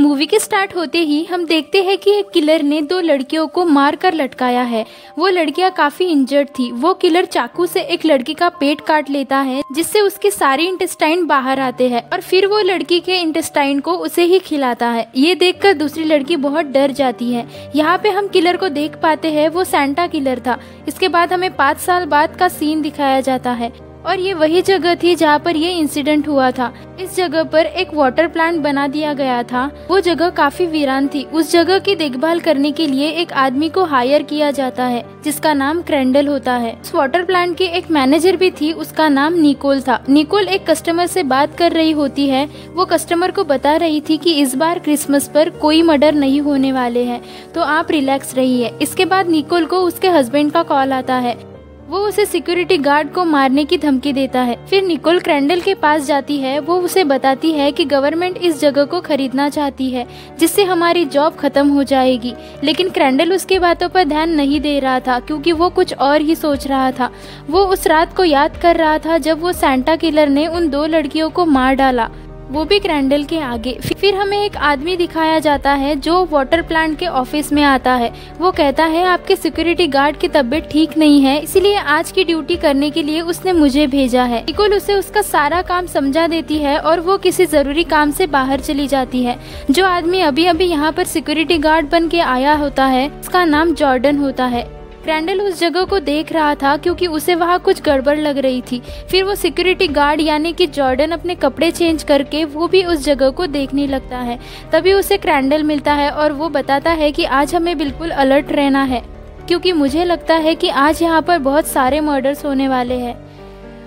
Movie के start होते ही हम देखते हैं कि एक किलर ने दो लड़कियों को मार कर लटकाया है। वो लड़कियाँ काफ़ी इंजर्ड थी। वो किलर चाकू से एक लड़की का पेट काट लेता है, जिससे उसके सारे इंटेस्टाइन बाहर आते हैं और फिर वो लड़की के इंटेस्टाइन को उसे ही खिलाता है। ये देखकर दूसरी लड़की बहुत डर जाती है। यहाँ पे हम किलर को देख पाते हैं, वो सेंटा किलर था। इसके बाद हमें पाँच साल बाद का सीन दिखाया जाता है। और ये वही जगह थी जहाँ पर ये इंसिडेंट हुआ था। इस जगह पर एक वाटर प्लांट बना दिया गया था। वो जगह काफ़ी वीरान थी। उस जगह की देखभाल करने के लिए एक आदमी को हायर किया जाता है, जिसका नाम क्रेंडल होता है। उस वाटर प्लांट की एक मैनेजर भी थी, उसका नाम निकोल था। निकोल एक कस्टमर से बात कर रही होती है। वो कस्टमर को बता रही थी कि इस बार क्रिसमस पर कोई मर्डर नहीं होने वाले हैं। तो आप रिलैक्स रहिए। इसके बाद निकोल को उसके हस्बैंड का कॉल आता है। वो उसे सिक्योरिटी गार्ड को मारने की धमकी देता है। फिर निकोल क्रैंडल के पास जाती है। वो उसे बताती है कि गवर्नमेंट इस जगह को खरीदना चाहती है, जिससे हमारी जॉब खत्म हो जाएगी। लेकिन क्रैंडल उसकी बातों पर ध्यान नहीं दे रहा था, क्योंकि वो कुछ और ही सोच रहा था। वो उस रात को याद कर रहा था जब वो सेंटा किलर ने उन दो लड़कियों को मार डाला। वो भी क्रैंडल के आगे। फिर हमें एक आदमी दिखाया जाता है जो वाटर प्लांट के ऑफ़िस में आता है। वो कहता है, आपके सिक्योरिटी गार्ड की तबीयत ठीक नहीं है, इसीलिए आज की ड्यूटी करने के लिए उसने मुझे भेजा है। निकोल उसे उसका सारा काम समझा देती है और वो किसी ज़रूरी काम से बाहर चली जाती है। जो आदमी अभी अभी यहाँ पर सिक्योरिटी गार्ड बन के आया होता है, उसका नाम जॉर्डन होता है। क्रैंडल उस जगह को देख रहा था क्योंकि उसे वहाँ कुछ गड़बड़ लग रही थी। फिर वो सिक्योरिटी गार्ड यानी कि जॉर्डन अपने कपड़े चेंज करके वो भी उस जगह को देखने लगता है। तभी उसे क्रैंडल मिलता है और वो बताता है कि आज हमें बिल्कुल अलर्ट रहना है, क्योंकि मुझे लगता है कि आज यहाँ पर बहुत सारे मर्डर्स होने वाले हैं।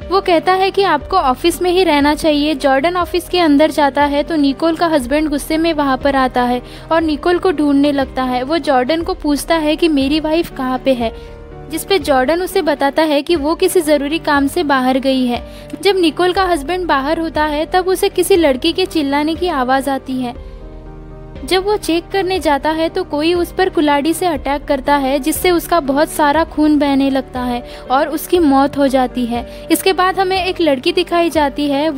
वो कहता है कि आपको ऑफ़िस में ही रहना चाहिए। जॉर्डन ऑफ़िस के अंदर जाता है तो निकोल का हस्बैंड गुस्से में वहाँ पर आता है और निकोल को ढूँढने लगता है। वो जॉर्डन को पूछता है कि मेरी वाइफ कहाँ पे है, जिसपे जॉर्डन उसे बताता है कि वो किसी ज़रूरी काम से बाहर गई है। जब निकोल का हस्बैंड बाहर होता है, तब उसे किसी लड़की के चिल्लाने की आवाज़ आती है। जब वो चेक करने जाता है तो कोई उस पर कुलाड़ी से अटैक करता है, जिससे उसका बहुत सारा खून बहने लगता है और उसकी मौत हो जाती है। इसके बाद हमें एक लड़की दिखाई जाती है,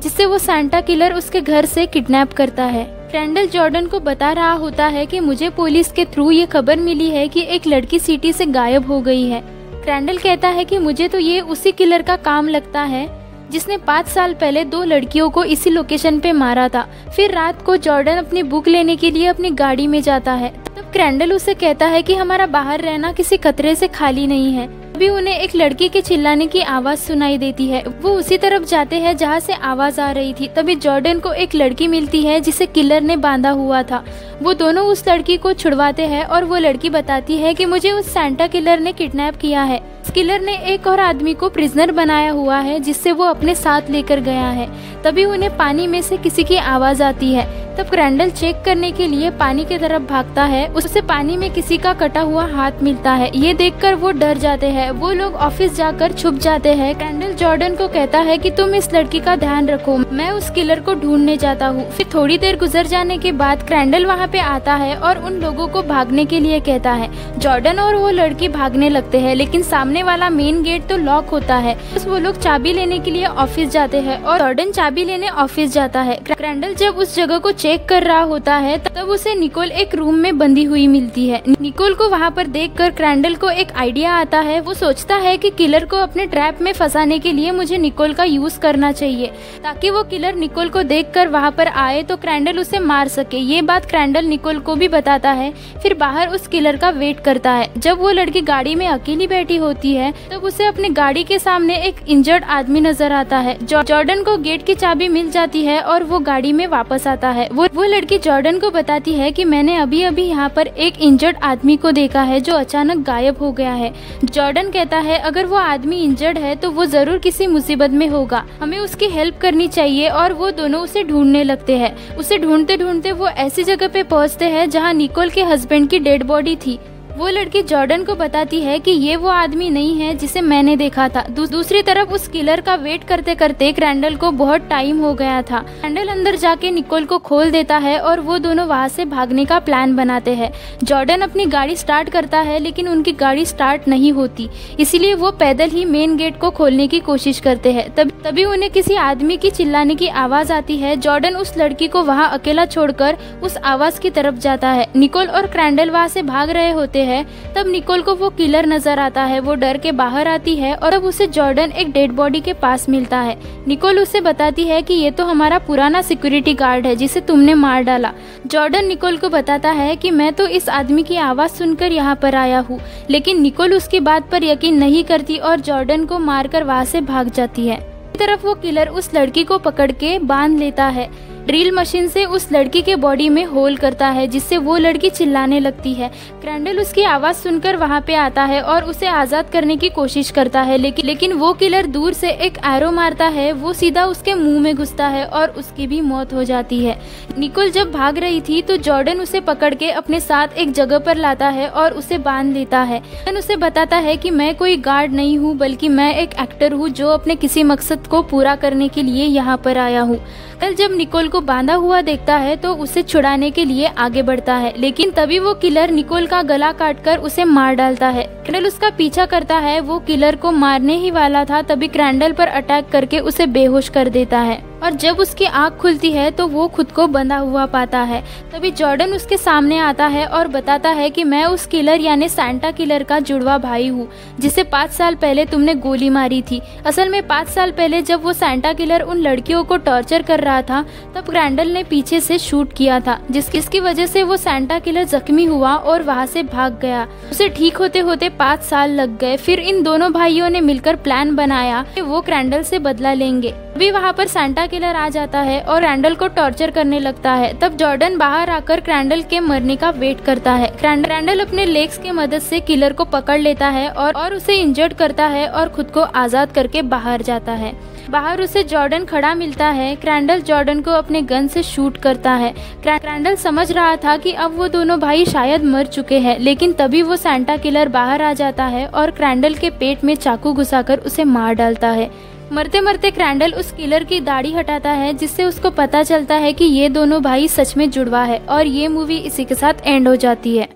जिससे वो सैंटा किलर उसके घर से किडनैप करता है। फ्रेंडल जॉर्डन को बता रहा होता है कि मुझे पुलिस के थ्रू ये खबर मिली है कि एक लड़की सिटी से गायब हो गई है। क्रैंडल कहता है कि मुझे तो ये उसी किलर का काम लगता है। जिसने पाँच साल पहले दो लड़कियों को इसी लोकेशन पे मारा था। फिर रात को जॉर्डन अपनी बुक लेने के लिए अपनी गाड़ी में जाता है। तब क्रैंडल उसे कहता है कि हमारा बाहर रहना किसी खतरे से खाली नहीं है। अभी उन्हें एक लड़की के चिल्लाने की आवाज़ सुनाई देती है। वो उसी तरफ़ जाते हैं जहाँ से आवाज़ आ रही थी। तभी जॉर्डन को एक लड़की मिलती है जिसे किलर ने बांधा हुआ था। वो दोनों उस लड़की को छुड़वाते हैं और वो लड़की बताती है कि मुझे उस सैंटा किलर ने किडनैप किया है। किलर ने एक और आदमी को प्रिजनर बनाया हुआ है, जिससे वो अपने साथ लेकर गया है। तभी उन्हें पानी में से किसी की आवाज़ आती है। तब क्रैंडल चेक करने के लिए पानी की तरफ़ भागता है। उससे पानी में किसी का कटा हुआ हाथ मिलता है। ये देखकर वो डर जाते हैं। वो लोग ऑफ़िस जाकर छुप जाते हैं। क्रैंडल जॉर्डन को कहता है कि तुम इस लड़की का ध्यान रखो। मैं उस किलर को ढूँढने जाता हूँ। फिर थोड़ी देर गुजर जाने के बाद क्रैंडल वहाँ पे आता है और उन लोगों को भागने के लिए कहता है। जॉर्डन और वो लड़की भागने लगते हैं, लेकिन सामने वाला मेन गेट तो लॉक होता है। बस वो लोग चाबी लेने के लिए ऑफ़िस जाते हैं और जॉर्डन चाबी लेने ऑफ़िस जाता है। क्रैंडल जब उस जगह को चेक कर रहा होता है, तब उसे निकोल एक रूम में बंधी हुई मिलती है। निकोल को वहाँ पर देख कर क्रैंडल को एक आइडिया आता है। वो सोचता है की कि किलर को अपने ट्रैप में फंसाने के लिए मुझे निकोल का यूज़ करना चाहिए। ताकि वो किलर निकोल को देख कर वहाँ पर आए तो क्रैंडल उसे मार सके। ये बात क्रैंडल निकोल को भी बताता है। फिर बाहर उस किलर का वेट करता है। जब वो लड़की गाड़ी में अकेली बैठी होती है, तब उसे अपनी गाड़ी के सामने एक इंजर्ड आदमी नज़र आता है। जॉर्डन को गेट की चाबी मिल जाती है और वो गाड़ी में वापस आता है। वो वो लड़की जॉर्डन को बताती है कि मैंने अभी अभी यहाँ पर एक इंजर्ड आदमी को देखा है जो अचानक गायब हो गया है। जॉर्डन कहता है, अगर वो आदमी इंजर्ड है तो वो ज़रूर किसी मुसीबत में होगा। हमें उसकी हेल्प करनी चाहिए और वो दोनों उसे ढूँढने लगते है। उसे ढूंढते ढूंढते वो ऐसी जगह पे पहुँचते हैं जहाँ निकोल के हस्बैंड की डेड बॉडी थी। वो लड़की जॉर्डन को बताती है कि ये वो आदमी नहीं है जिसे मैंने देखा था। दू, दूसरी तरफ़ उस किलर का वेट करते करते क्रैंडल को बहुत टाइम हो गया था। क्रैंडल अंदर जाके निकोल को खोल देता है और वो दोनों वहाँ से भागने का प्लान बनाते हैं। जॉर्डन अपनी गाड़ी स्टार्ट करता है लेकिन उनकी गाड़ी स्टार्ट नहीं होती। इसीलिए वो पैदल ही मेन गेट को खोलने की कोशिश करते हैं। तब तभी उन्हें किसी आदमी की चिल्लाने की आवाज़ आती है। जॉर्डन उस लड़की को वहाँ अकेला छोड़कर उस आवाज़ की तरफ़ जाता है। निकोल और क्रैंडल वहाँ से भाग रहे होते हैं, तब निकोल को वो किलर नज़र आता है, वो डर के बाहर आती है और अब उसे जॉर्डन एक डेड बॉडी के पास मिलता है। निकोल उसे बताती है कि ये तो हमारा पुराना सिक्योरिटी गार्ड है, जिसे तुमने मार डाला। जॉर्डन निकोल को बताता है कि मैं तो इस आदमी की आवाज़ सुनकर यहाँ पर आया हूँ, लेकिन निकोल उसकी बात पर यकीन नहीं करती और जॉर्डन को मारकर वहाँ से भाग जाती है। तरफ़ वो किलर उस लड़की को पकड़ के बाँध लेता है। ड्रिल मशीन से उस लड़की के बॉडी में होल करता है, जिससे वो लड़की चिल्लाने लगती है। क्रैंडल उसकी आवाज़ सुनकर वहाँ पे आता है और उसे आज़ाद करने की कोशिश करता है लेकिन लेकिन वो किलर दूर से एक एरो मारता है, वो सीधा उसके मुँह में घुसता है और उसकी भी मौत हो जाती है। निकोल जब भाग रही थी तो जॉर्डन उसे पकड़ के अपने साथ एक जगह पर लाता है और उसे बाँध देता है। उसे बताता है कि मैं कोई गार्ड नहीं हूँ, बल्कि मैं एक एक्टर हूँ, जो अपने किसी मकसद को पूरा करने के लिए यहाँ पर आया हूँ। कल जब निकोल को बांधा हुआ देखता है तो उसे छुड़ाने के लिए आगे बढ़ता है। लेकिन तभी वो किलर निकोल का गला काटकर उसे मार डालता है। क्रैंडल उसका पीछा करता है, वो किलर को मारने ही वाला था, तभी क्रैंडल पर अटैक करके उसे बेहोश कर देता है। और जब उसकी आँख खुलती है तो वो खुद को बंधा हुआ पाता है। तभी जॉर्डन उसके सामने आता है और बताता है कि मैं उस किलर यानी सैंटा किलर का जुड़वा भाई हूँ, जिसे पाँच साल पहले तुमने गोली मारी थी। असल में पाँच साल पहले जब वो सैंटा किलर उन लड़कियों को टॉर्चर कर रहा था, तब क्रैंडल ने पीछे से शूट किया था, जिस, जिसकी वजह से वो सैंटा किलर जख्मी हुआ और वहाँ से भाग गया। उसे ठीक होते होते पाँच साल लग गए। फिर इन दोनों भाइयों ने मिलकर प्लान बनाया कि वो क्रैंडल से बदला लेंगे। अभी वहाँ पर सैंटा किलर आ जाता है और क्रैंडल को टॉर्चर करने लगता है तब जॉर्डन बाहर आकर क्रैंडल के मरने का वेट करता है। क्रैंडल अपने लेग्स की मदद से किलर को पकड़ लेता है और, और उसे इंजर्ड करता है और खुद को आज़ाद करके बाहर जाता है। बाहर उसे जॉर्डन खड़ा मिलता है क्रैंडल जॉर्डन को अपने गन से शूट करता है। क्रैंडल समझ रहा था कि अब वो दोनों भाई शायद मर चुके हैं लेकिन तभी वो सैंटा किलर बाहर आ जाता है और क्रैंडल के पेट में चाकू घुसाकर उसे मार डालता है। मरते मरते क्रैंडल उस किलर की दाढ़ी हटाता है, जिससे उसको पता चलता है कि ये दोनों भाई सच में जुड़वा है और ये मूवी इसी के साथ एंड हो जाती है।